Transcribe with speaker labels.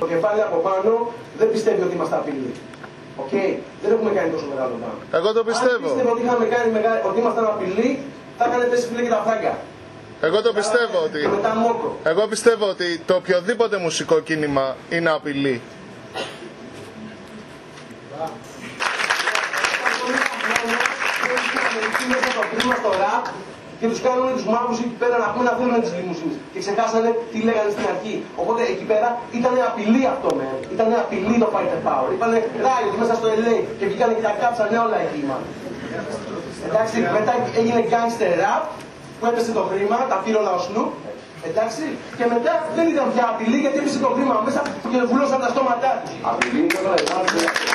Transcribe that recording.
Speaker 1: Το κεφάλι από πάνω δεν πιστεύει ότι είμαστε απειλή. Οκ, δεν έχουμε κάνει τόσο μεγάλο πράγμα.
Speaker 2: Εγώ το
Speaker 1: Αν
Speaker 2: πιστεύω.
Speaker 1: πίστευε ότι, είχαμε κάνει μεγάλη, ότι ήμασταν απειλή, θα έκανε πέσει φίλε και τα φράγκα.
Speaker 2: Εγώ το πιστεύω ότι.
Speaker 1: Και μετά μόκο.
Speaker 2: Εγώ πιστεύω ότι το οποιοδήποτε μουσικό κίνημα είναι απειλή.
Speaker 1: μέσα το κρίμα στο ραπ και τους κάνουν τους μάγου εκεί πέρα να πούμε να θέλουν τι λιμουσίνε. Και ξεχάσανε τι λέγανε στην αρχή. Οπότε εκεί πέρα ήταν απειλή αυτό με. Ήταν απειλή το fighter power. Είπανε Riot μέσα στο LA και βγήκανε και τα κάψανε όλα εκεί μα. Εντάξει, μετά έγινε gangster rap που έπεσε το χρήμα, τα πήρε όλα ο Snoop. Εντάξει, και μετά δεν ήταν πια απειλή γιατί έπεσε το χρήμα μέσα και βουλώσαν τα στόματά τους.
Speaker 3: Απειλή, δεν